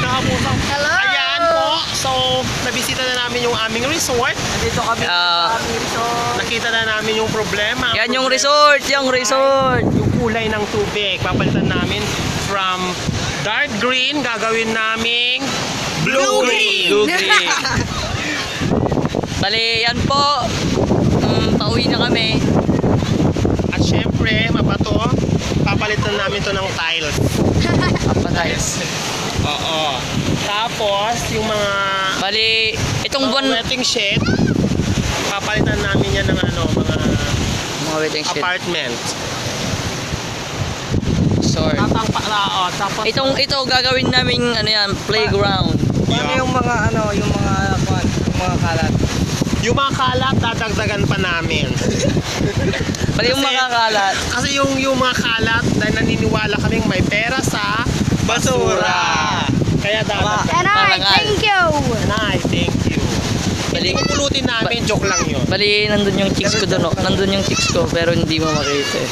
Nakamusang. Hello! Ayan po. So, nabisita na namin yung aming resort. Dito kami Ah. sa aming resort. Nakita na namin yung problema. Yan yung resort, yung resort. Yung kulay ng tubig. Papalitan namin from dark green, gagawin naming blue green. Blue green. Bali, yan po. Um, pauwi na kami. At syempre, mabato, papalitan namin to ng tiles. Papatayos. Oo. Tapos, yung mga Bali, itong mga buwan... wetting shed, papalitan namin yan ng ano, mga Mga wedding shed. apartment. Resort. Tatang palao, tapos Itong, ito gagawin naming ano yan, playground. Ano yung mga ano, yung mga kwan, yung mga kalat. yung mga kalat, dadagdagan pa namin. Bali yung Kasi- makakalat. Kasi yung yung mga kalat, dahil naniniwala kaming may pera sa basura. Kaya dapat And I thank you! Nay, thank you. Bali, Hindi pupulutin namin, joke lang yun. bali nandun yung chicks ko doon. Oh. Nandun yung chicks ko pero hindi mo makita eh.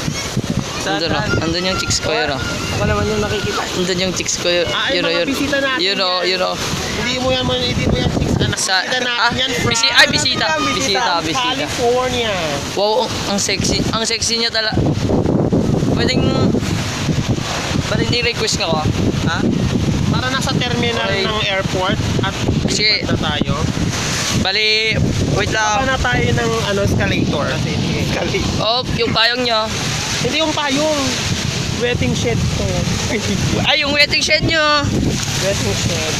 Nandun, oh. nandun yung chicks ko yun. Oh. Ako naman yung nakikita. Nandun yung chicks ko yun. Ah, Yun, mga yun. bisita natin Yun, yan. yun, oh. Hindi mo yan, man- hindi mo yan fix. Anak, Sa, bisita natin ah, yan bisi, ay, bisita. Bisita, bisita. California. Wow, ang, ang sexy. Ang sexy niya talaga. Pwedeng... Pwedeng i-request ka ko. Ha? Para nasa terminal Okay. ng airport at Sige. na tayo. Bali, wait lang. na tayo ng ano, escalator. Escalator. Oh, yung payong niya. Hindi yung payong. Wetting shed to. Ay, yung waiting shed niyo. Wetting shed.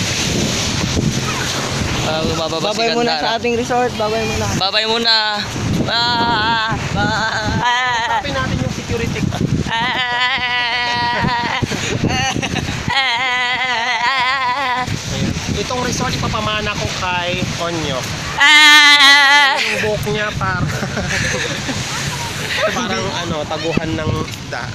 Ah, si Babay muna sa ating resort, babay muna. Babay muna. Ah, ah, Tapin natin yung security. ah, Resort ipapamana ko kay Onyo. ah. Yung buhok niya para parang ano, taguhan ng da.